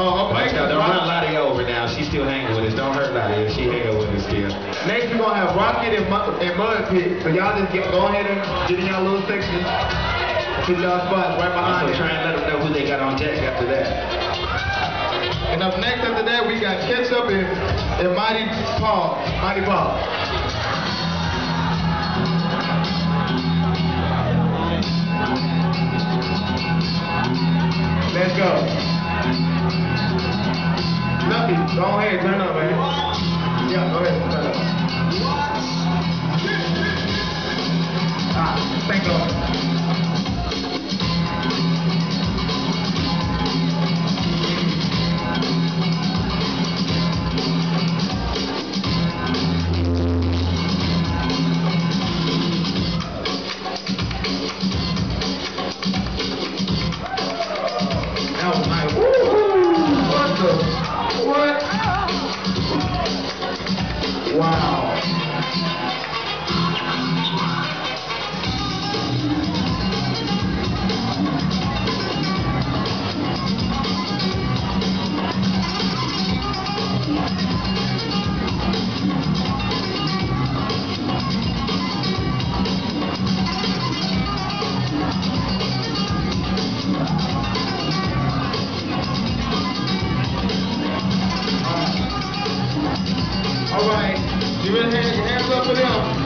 Oh, oh okay. don't run Lottie over now. She's still hanging with us. Don't hurt Lottie. She hanging with us still. Next we're gonna have Rocket and, Mu- and Mud Pit. So y'all just get, go ahead and get in y'all little section. Put y'all spots right behind Also it. try and let them know who they got on deck after that. And up next after that, we got Ketchup and, and Mighty Paul. Mighty Paul. Let's go. Go ahead, turn up, man. Yeah, go ahead, turn up. Ah, thank God. Now, my Wow. You better hang your hands up for them.